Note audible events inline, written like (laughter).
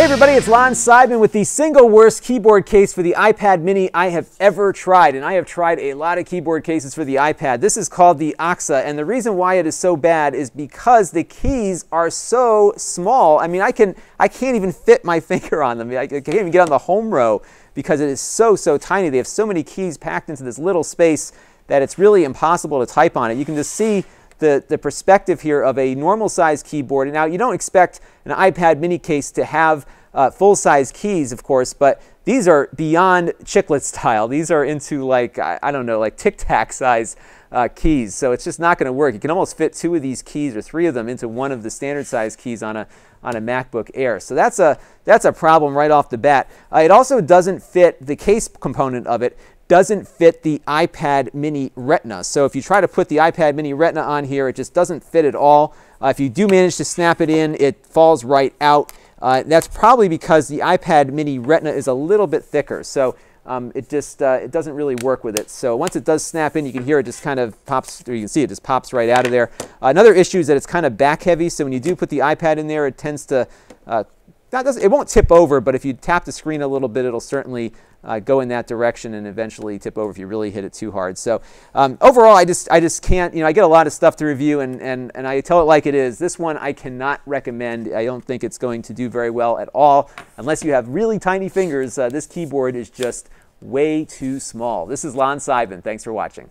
everybody, it's Lon Seidman with the single worst keyboard case for the iPad mini I have ever tried. And I have tried a lot of keyboard cases for the iPad. This is called the Oxa, and the reason why it is so bad is because the keys are so small. I mean, I, can, I can't even fit my (laughs) finger on them. I can't even get on the home row because it is so, so tiny. They have so many keys packed into this little space that it's really impossible to type on it. You can just see the, the perspective here of a normal size keyboard. And now you don't expect an iPad mini case to have uh, full size keys, of course, but these are beyond chiclet style. These are into like, I, I don't know, like tic tac size uh, keys. So it's just not going to work. You can almost fit two of these keys or three of them into one of the standard size keys on a, on a MacBook Air. So that's a, that's a problem right off the bat. Uh, it also doesn't fit the case component of it doesn't fit the iPad mini Retina. So if you try to put the iPad mini Retina on here, it just doesn't fit at all. Uh, if you do manage to snap it in, it falls right out. Uh, that's probably because the iPad mini Retina is a little bit thicker. So um, it just uh, it doesn't really work with it. So once it does snap in, you can hear it just kind of pops, or you can see it just pops right out of there. Another issue is that it's kind of back heavy. So when you do put the iPad in there, it tends to uh, that does, it won't tip over, but if you tap the screen a little bit, it'll certainly uh, go in that direction and eventually tip over if you really hit it too hard. So um, overall, I just I just can't. You know, I get a lot of stuff to review, and and and I tell it like it is. This one I cannot recommend. I don't think it's going to do very well at all unless you have really tiny fingers. Uh, this keyboard is just way too small. This is Lon Seidman. Thanks for watching.